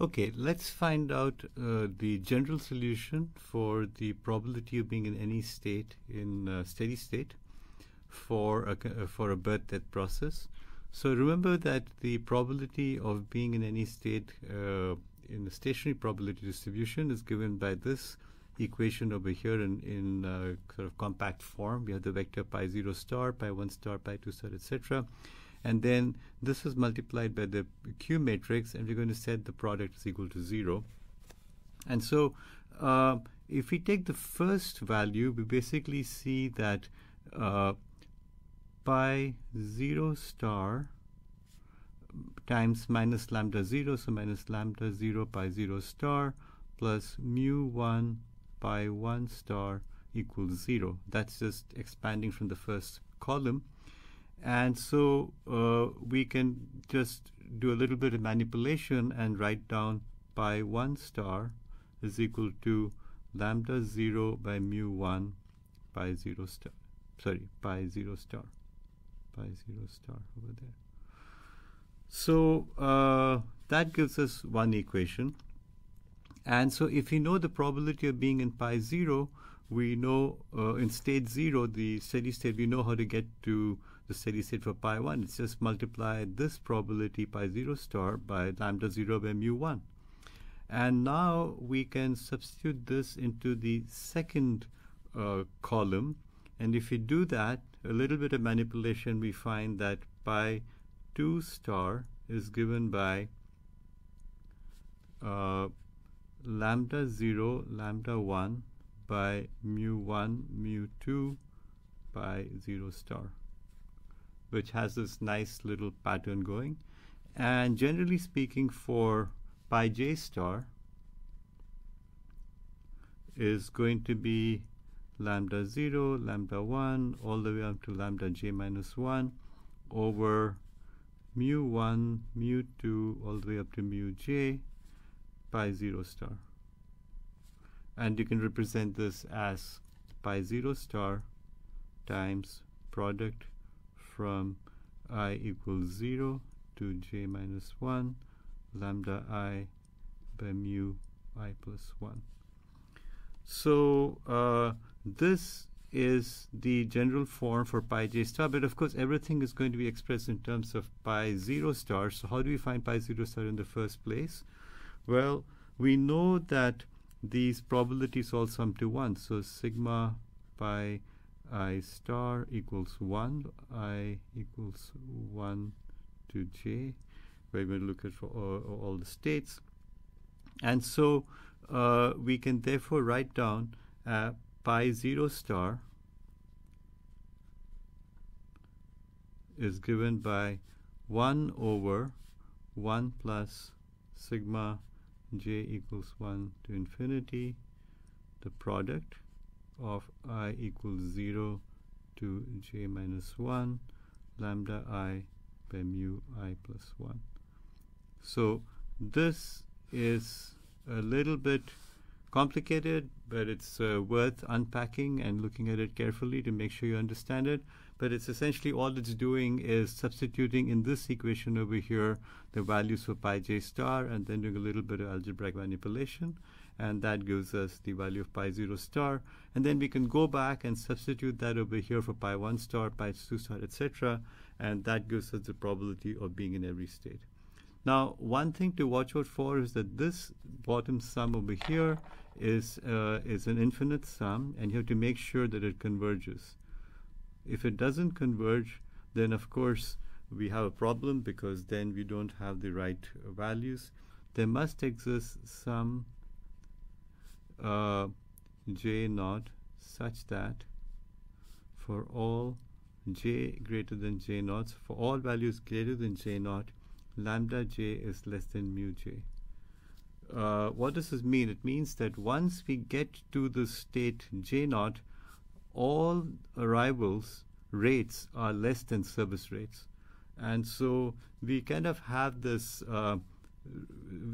Okay, let's find out uh, the general solution for the probability of being in any state in uh, steady state for a, uh, for a birth death process. So remember that the probability of being in any state uh, in the stationary probability distribution is given by this equation over here in, in uh, sort of compact form. We have the vector pi 0 star, pi 1 star, pi 2 star, etc. And then this is multiplied by the Q matrix, and we're going to set the product is equal to 0. And so uh, if we take the first value, we basically see that uh, pi 0 star times minus lambda 0, so minus lambda 0 pi 0 star plus mu 1 pi 1 star equals 0. That's just expanding from the first column. And so uh, we can just do a little bit of manipulation and write down pi 1 star is equal to lambda 0 by mu 1 pi 0 star. Sorry, pi 0 star. Pi 0 star over there. So uh, that gives us one equation. And so if we know the probability of being in pi 0, we know uh, in state 0, the steady state, we know how to get to the steady state for pi 1. It's just multiply this probability pi 0 star by lambda 0 by mu 1. And now we can substitute this into the second uh, column. And if we do that, a little bit of manipulation, we find that pi 2 star is given by uh, lambda 0, lambda 1 by mu 1, mu 2 pi 0 star which has this nice little pattern going. And generally speaking, for pi j star is going to be lambda 0, lambda 1, all the way up to lambda j minus 1 over mu 1, mu 2, all the way up to mu j pi 0 star. And you can represent this as pi 0 star times product from i equals 0 to j minus 1 lambda i by mu i plus 1. So uh, this is the general form for pi j star, but of course everything is going to be expressed in terms of pi 0 star. So how do we find pi 0 star in the first place? Well, we know that these probabilities all sum to 1. So sigma pi i star equals 1, i equals 1 to j. We're going to look at for all, all the states. And so uh, we can therefore write down uh, pi 0 star is given by 1 over 1 plus sigma j equals 1 to infinity, the product of i equals 0 to j minus 1 lambda i by mu i plus 1. So this is a little bit complicated, but it's uh, worth unpacking and looking at it carefully to make sure you understand it. But it's essentially all it's doing is substituting in this equation over here the values for pi j star and then doing a little bit of algebraic manipulation and that gives us the value of pi 0 star. And then we can go back and substitute that over here for pi 1 star, pi 2 star, etc. And that gives us the probability of being in every state. Now, one thing to watch out for is that this bottom sum over here is, uh, is an infinite sum, and you have to make sure that it converges. If it doesn't converge, then of course we have a problem because then we don't have the right values. There must exist some uh, j naught such that for all j greater than j naught, for all values greater than j naught, lambda j is less than mu j. Uh, what does this mean? It means that once we get to the state j naught, all arrivals rates are less than service rates. And so we kind of have this, uh,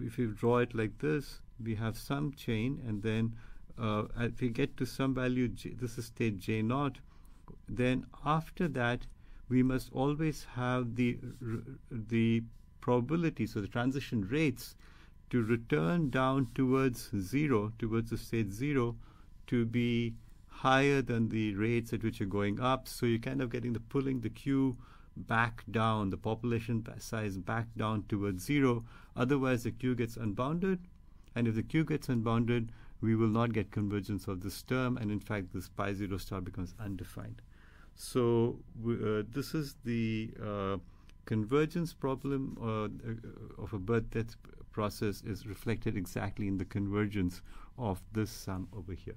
if you draw it like this, we have some chain and then uh, if we get to some value, j, this is state j naught, then after that we must always have the the probability, so the transition rates to return down towards zero, towards the state zero, to be higher than the rates at which you're going up. So you're kind of getting the pulling the queue back down, the population size back down towards zero. Otherwise, the queue gets unbounded. And if the queue gets unbounded, we will not get convergence of this term. And in fact, this pi zero star becomes undefined. So uh, this is the uh, convergence problem uh, of a birth death process is reflected exactly in the convergence of this sum over here.